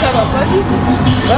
Ça va pas vite.